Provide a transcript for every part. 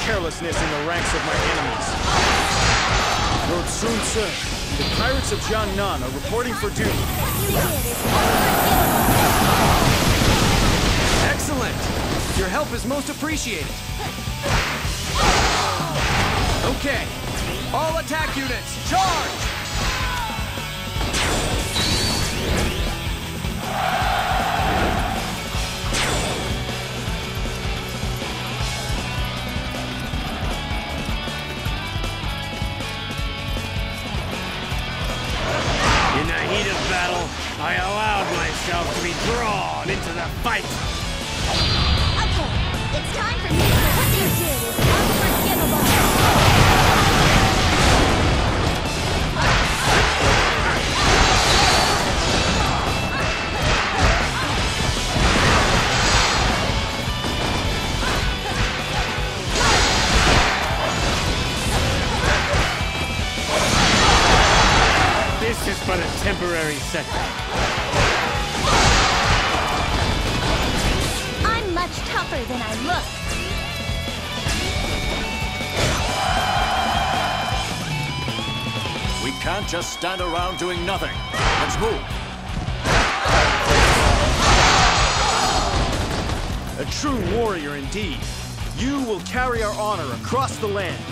carelessness in the ranks of my enemies. Lord Sun Ce, the pirates of Jiangnan are reporting for duty. Excellent! Your help is most appreciated. Okay, all attack units, charge! A temporary setback. I'm much tougher than I look. We can't just stand around doing nothing. Let's move. A true warrior indeed. You will carry our honor across the land.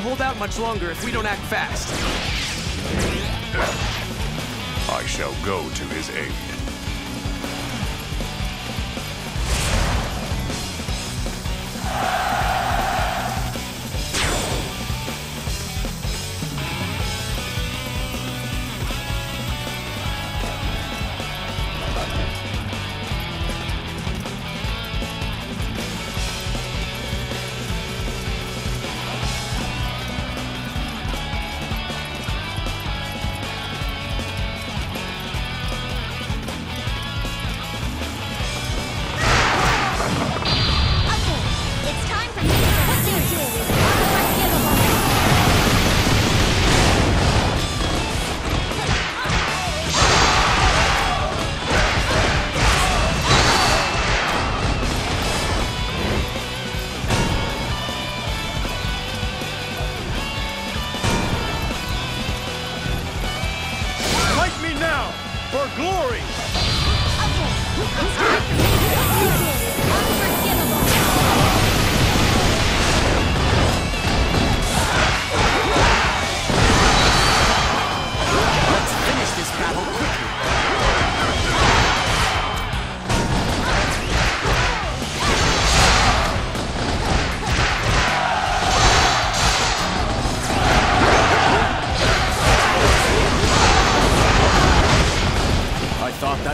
Hold out much longer if we don't act fast. I shall go to his aid.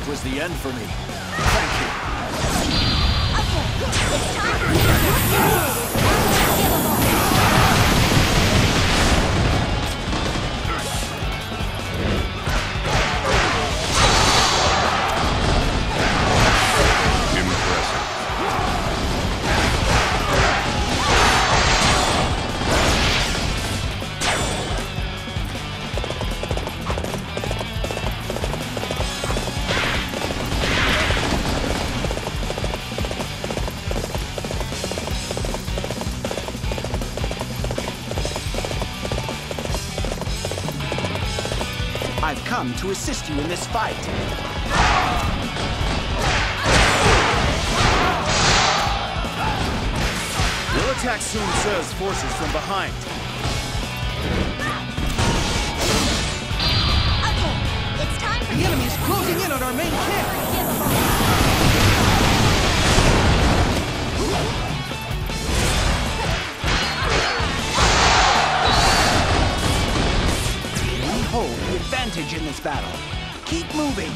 Was the end for me. Thank you. Okay, it's time I've come to assist you in this fight. We'll attack Sun Ce's forces from behind. Okay, it's time for The me. enemy is closing in on our main camp. advantage in this battle. Keep moving.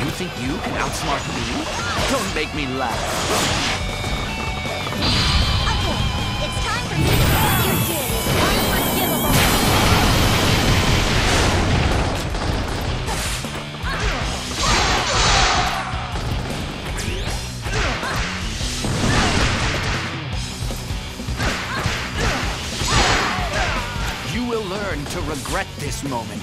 You think you can outsmart me? Don't make me laugh. To regret this moment.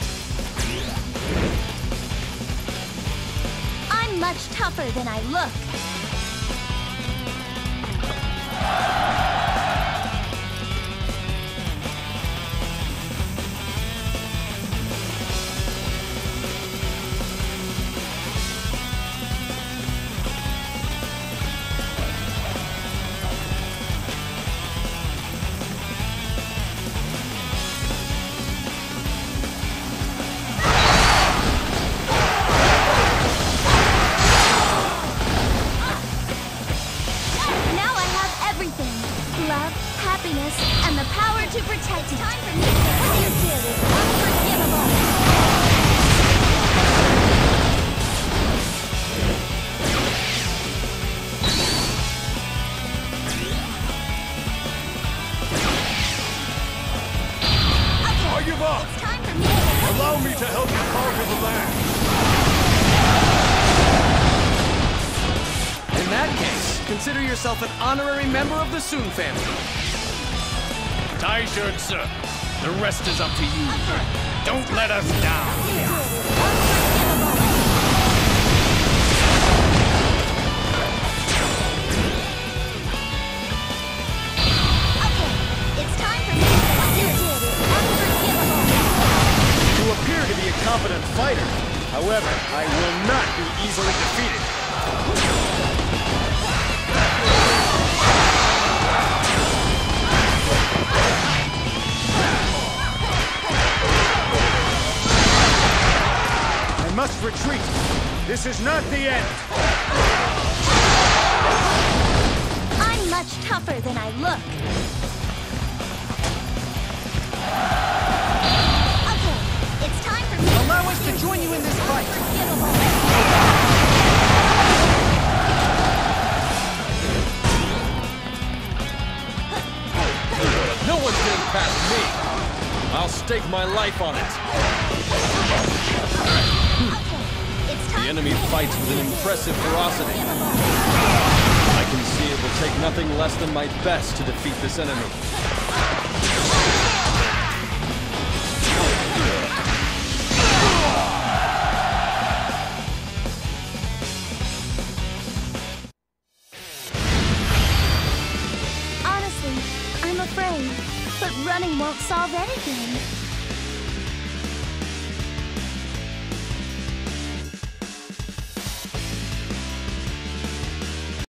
I'm much tougher than I look. Consider yourself an honorary member of the Sun family. Taishan, sir. The rest is up to you. Don't let us down. did is unforgivable. Okay, it's time for me to what you did is unforgivable. You appear to be a competent fighter. However, I will not be easily defeated. Must retreat. This is not the end. I'm much tougher than I look. Okay, it's time for me Allow us to join you in this fight. No one's getting past me. I'll stake my life on it. Enemy fights with an impressive ferocity. I can see it will take nothing less than my best to defeat this enemy. Honestly, I'm afraid, but running won't solve anything.